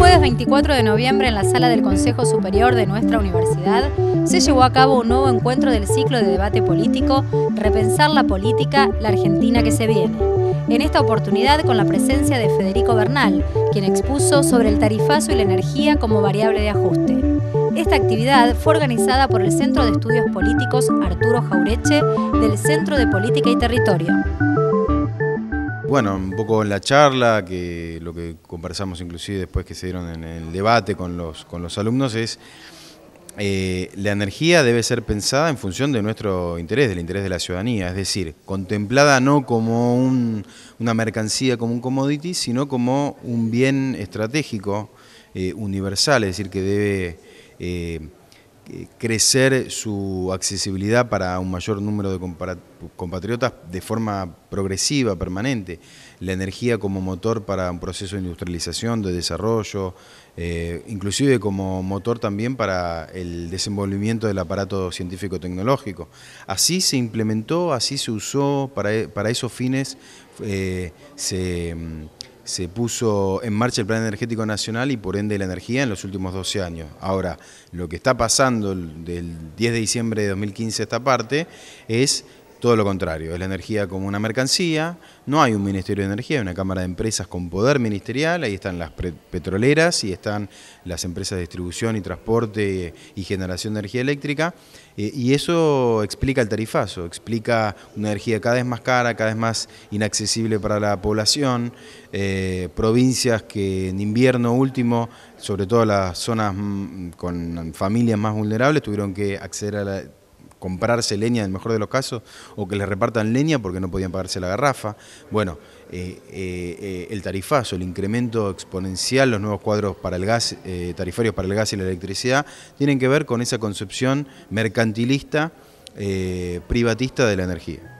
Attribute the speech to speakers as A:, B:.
A: jueves 24 de noviembre en la sala del Consejo Superior de nuestra universidad se llevó a cabo un nuevo encuentro del ciclo de debate político Repensar la política, la Argentina que se viene. En esta oportunidad con la presencia de Federico Bernal, quien expuso sobre el tarifazo y la energía como variable de ajuste. Esta actividad fue organizada por el Centro de Estudios Políticos Arturo Jaureche del Centro de Política y Territorio.
B: Bueno, un poco en la charla, que lo que conversamos inclusive después que se dieron en el debate con los, con los alumnos es eh, la energía debe ser pensada en función de nuestro interés, del interés de la ciudadanía, es decir, contemplada no como una mercancía, como un commodity, sino como un bien estratégico, eh, universal, es decir, que debe... Eh, crecer su accesibilidad para un mayor número de compatriotas de forma progresiva, permanente. La energía como motor para un proceso de industrialización, de desarrollo, eh, inclusive como motor también para el desenvolvimiento del aparato científico-tecnológico. Así se implementó, así se usó, para, para esos fines eh, se se puso en marcha el Plan Energético Nacional y por ende la energía en los últimos 12 años. Ahora, lo que está pasando del 10 de diciembre de 2015 a esta parte es todo lo contrario, es la energía como una mercancía, no hay un Ministerio de Energía, hay una Cámara de Empresas con poder ministerial, ahí están las petroleras y están las empresas de distribución y transporte y generación de energía eléctrica, eh, y eso explica el tarifazo, explica una energía cada vez más cara, cada vez más inaccesible para la población, eh, provincias que en invierno último, sobre todo las zonas mm, con familias más vulnerables, tuvieron que acceder a la comprarse leña en el mejor de los casos o que les repartan leña porque no podían pagarse la garrafa. Bueno, eh, eh, eh, el tarifazo, el incremento exponencial, los nuevos cuadros para el gas, tarifarios para el gas y la electricidad, tienen que ver con esa concepción mercantilista, privatista de la energía.